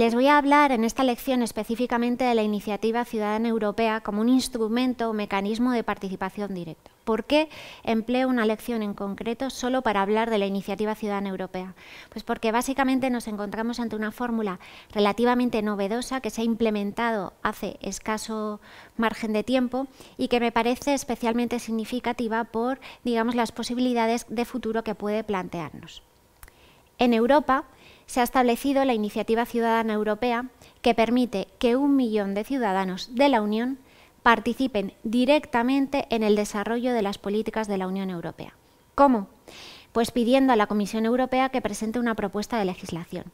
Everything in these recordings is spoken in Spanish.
Les voy a hablar en esta lección específicamente de la Iniciativa Ciudadana Europea como un instrumento o mecanismo de participación directa. ¿Por qué empleo una lección en concreto solo para hablar de la Iniciativa Ciudadana Europea? Pues porque básicamente nos encontramos ante una fórmula relativamente novedosa que se ha implementado hace escaso margen de tiempo y que me parece especialmente significativa por digamos, las posibilidades de futuro que puede plantearnos. En Europa, se ha establecido la Iniciativa Ciudadana Europea que permite que un millón de ciudadanos de la Unión participen directamente en el desarrollo de las políticas de la Unión Europea. ¿Cómo? Pues pidiendo a la Comisión Europea que presente una propuesta de legislación.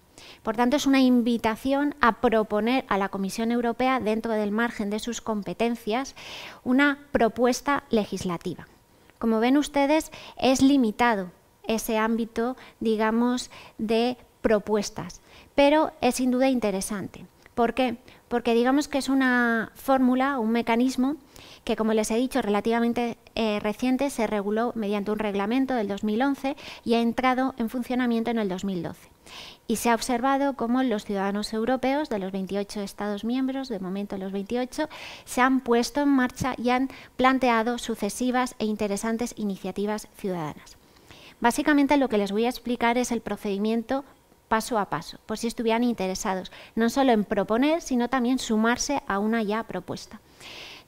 Por tanto, es una invitación a proponer a la Comisión Europea, dentro del margen de sus competencias, una propuesta legislativa. Como ven ustedes, es limitado ese ámbito, digamos, de propuestas, pero es sin duda interesante. ¿Por qué? Porque digamos que es una fórmula, un mecanismo que, como les he dicho, relativamente eh, reciente, se reguló mediante un reglamento del 2011 y ha entrado en funcionamiento en el 2012. Y se ha observado cómo los ciudadanos europeos de los 28 Estados miembros, de momento los 28, se han puesto en marcha y han planteado sucesivas e interesantes iniciativas ciudadanas. Básicamente lo que les voy a explicar es el procedimiento paso a paso, por si estuvieran interesados, no solo en proponer, sino también sumarse a una ya propuesta.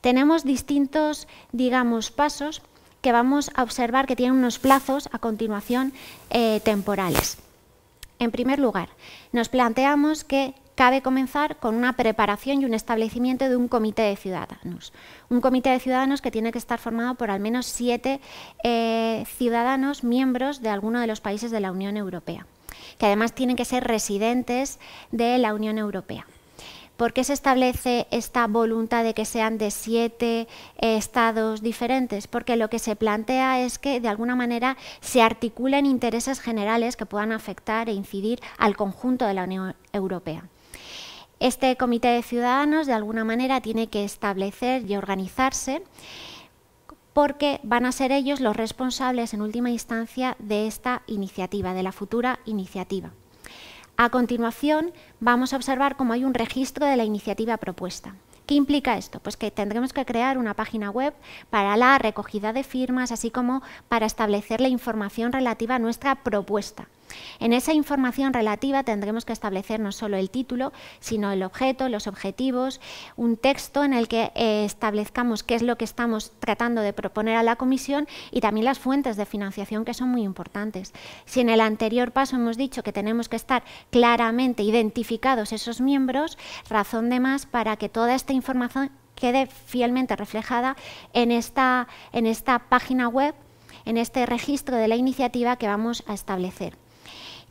Tenemos distintos, digamos, pasos que vamos a observar que tienen unos plazos a continuación eh, temporales. En primer lugar, nos planteamos que cabe comenzar con una preparación y un establecimiento de un comité de ciudadanos. Un comité de ciudadanos que tiene que estar formado por al menos siete eh, ciudadanos miembros de alguno de los países de la Unión Europea que además tienen que ser residentes de la Unión Europea. ¿Por qué se establece esta voluntad de que sean de siete eh, estados diferentes? Porque lo que se plantea es que de alguna manera se articulen intereses generales que puedan afectar e incidir al conjunto de la Unión Europea. Este comité de ciudadanos de alguna manera tiene que establecer y organizarse porque van a ser ellos los responsables en última instancia de esta iniciativa, de la futura iniciativa. A continuación, vamos a observar cómo hay un registro de la iniciativa propuesta. ¿Qué implica esto? Pues que tendremos que crear una página web para la recogida de firmas, así como para establecer la información relativa a nuestra propuesta. En esa información relativa tendremos que establecer no solo el título, sino el objeto, los objetivos, un texto en el que eh, establezcamos qué es lo que estamos tratando de proponer a la comisión y también las fuentes de financiación que son muy importantes. Si en el anterior paso hemos dicho que tenemos que estar claramente identificados esos miembros, razón de más para que toda esta información quede fielmente reflejada en esta, en esta página web, en este registro de la iniciativa que vamos a establecer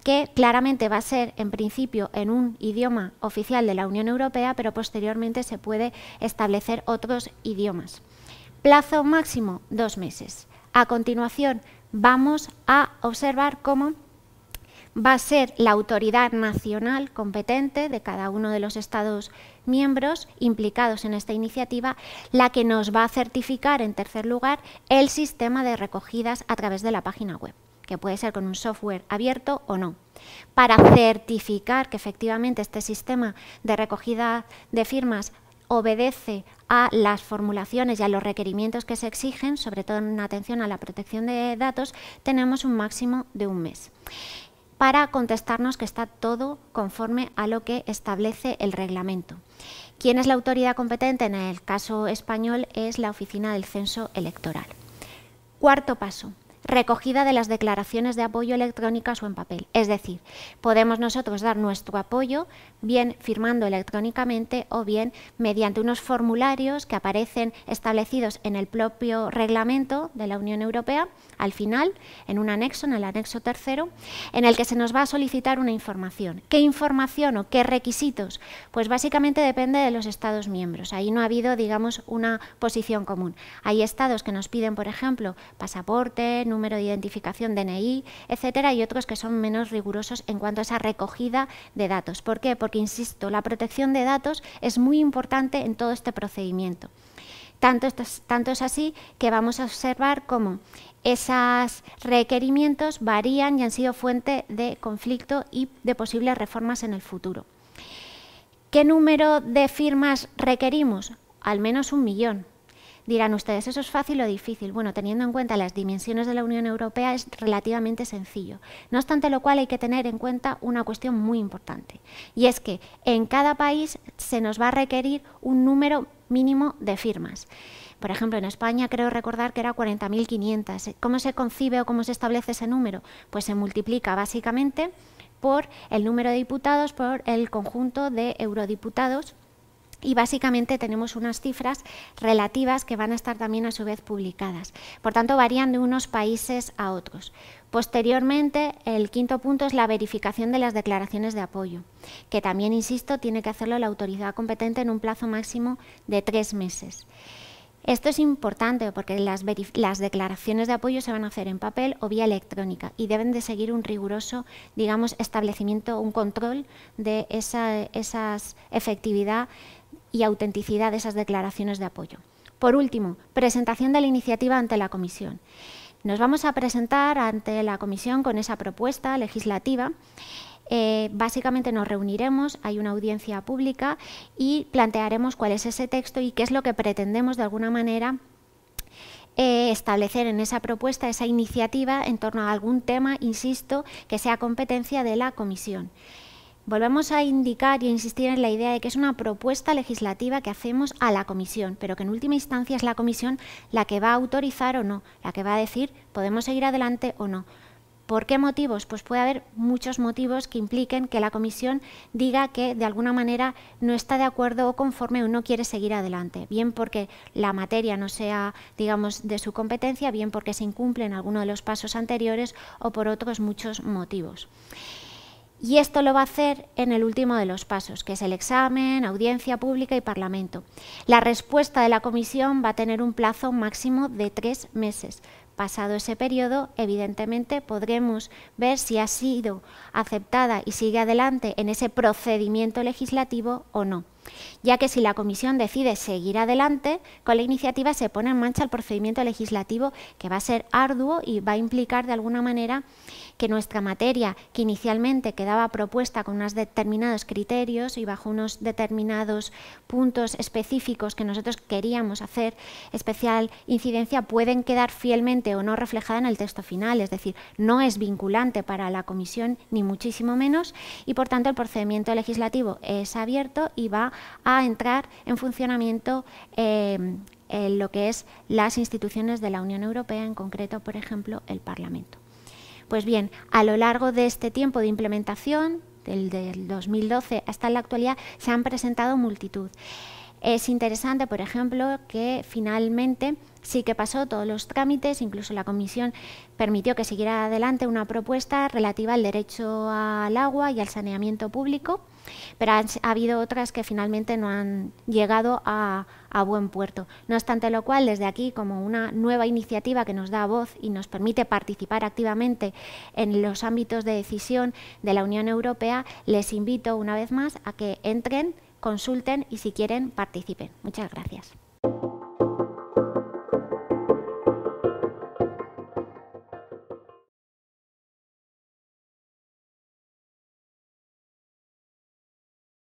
que claramente va a ser en principio en un idioma oficial de la Unión Europea, pero posteriormente se puede establecer otros idiomas. Plazo máximo, dos meses. A continuación, vamos a observar cómo va a ser la autoridad nacional competente de cada uno de los Estados miembros implicados en esta iniciativa la que nos va a certificar, en tercer lugar, el sistema de recogidas a través de la página web que puede ser con un software abierto o no, para certificar que efectivamente este sistema de recogida de firmas obedece a las formulaciones y a los requerimientos que se exigen, sobre todo en atención a la protección de datos, tenemos un máximo de un mes para contestarnos que está todo conforme a lo que establece el reglamento. ¿Quién es la autoridad competente? En el caso español es la Oficina del Censo Electoral. Cuarto paso, recogida de las declaraciones de apoyo electrónicas o en papel. Es decir, podemos nosotros dar nuestro apoyo bien firmando electrónicamente o bien mediante unos formularios que aparecen establecidos en el propio reglamento de la Unión Europea, al final, en un anexo, en el anexo tercero, en el que se nos va a solicitar una información. ¿Qué información o qué requisitos? Pues básicamente depende de los Estados miembros. Ahí no ha habido, digamos, una posición común. Hay estados que nos piden, por ejemplo, pasaporte, número de identificación, DNI, etcétera, y otros que son menos rigurosos en cuanto a esa recogida de datos. ¿Por qué? Porque, insisto, la protección de datos es muy importante en todo este procedimiento. Tanto, tanto es así que vamos a observar cómo esos requerimientos varían y han sido fuente de conflicto y de posibles reformas en el futuro. ¿Qué número de firmas requerimos? Al menos un millón. Dirán ustedes, ¿eso es fácil o difícil? Bueno, teniendo en cuenta las dimensiones de la Unión Europea es relativamente sencillo. No obstante lo cual hay que tener en cuenta una cuestión muy importante. Y es que en cada país se nos va a requerir un número mínimo de firmas. Por ejemplo, en España creo recordar que era 40.500. ¿Cómo se concibe o cómo se establece ese número? Pues se multiplica básicamente por el número de diputados, por el conjunto de eurodiputados y básicamente tenemos unas cifras relativas que van a estar también a su vez publicadas. Por tanto, varían de unos países a otros. Posteriormente, el quinto punto es la verificación de las declaraciones de apoyo, que también, insisto, tiene que hacerlo la autoridad competente en un plazo máximo de tres meses. Esto es importante porque las, declaraciones de apoyo se van a hacer en papel o vía electrónica y deben de seguir un riguroso, digamos, establecimiento, un control de esa esas efectividad y autenticidad de esas declaraciones de apoyo. Por último, presentación de la iniciativa ante la Comisión. Nos vamos a presentar ante la Comisión con esa propuesta legislativa eh, básicamente nos reuniremos, hay una audiencia pública y plantearemos cuál es ese texto y qué es lo que pretendemos de alguna manera eh, establecer en esa propuesta, esa iniciativa en torno a algún tema, insisto, que sea competencia de la Comisión. Volvemos a indicar y a insistir en la idea de que es una propuesta legislativa que hacemos a la Comisión, pero que en última instancia es la Comisión la que va a autorizar o no, la que va a decir podemos seguir adelante o no. ¿Por qué motivos? Pues puede haber muchos motivos que impliquen que la comisión diga que de alguna manera no está de acuerdo o conforme o no quiere seguir adelante, bien porque la materia no sea, digamos, de su competencia, bien porque se incumplen algunos de los pasos anteriores o por otros muchos motivos. Y esto lo va a hacer en el último de los pasos, que es el examen, audiencia pública y parlamento. La respuesta de la comisión va a tener un plazo máximo de tres meses. Pasado ese periodo, evidentemente podremos ver si ha sido aceptada y sigue adelante en ese procedimiento legislativo o no ya que si la Comisión decide seguir adelante con la iniciativa se pone en marcha el procedimiento legislativo que va a ser arduo y va a implicar de alguna manera que nuestra materia, que inicialmente quedaba propuesta con unos determinados criterios y bajo unos determinados puntos específicos que nosotros queríamos hacer especial incidencia, pueden quedar fielmente o no reflejada en el texto final, es decir, no es vinculante para la Comisión ni muchísimo menos y por tanto el procedimiento legislativo es abierto y va a entrar en funcionamiento eh, en lo que es las instituciones de la Unión Europea, en concreto, por ejemplo, el Parlamento. Pues bien, a lo largo de este tiempo de implementación, del, del 2012 hasta la actualidad, se han presentado multitud. Es interesante, por ejemplo, que finalmente sí que pasó todos los trámites, incluso la Comisión permitió que siguiera adelante una propuesta relativa al derecho al agua y al saneamiento público, pero ha habido otras que finalmente no han llegado a, a, buen puerto. No obstante lo cual, desde aquí, como una nueva iniciativa que nos da voz y nos permite participar activamente en los ámbitos de decisión de la Unión Europea, les invito una vez más a que entren, consulten y si quieren participen. Muchas gracias.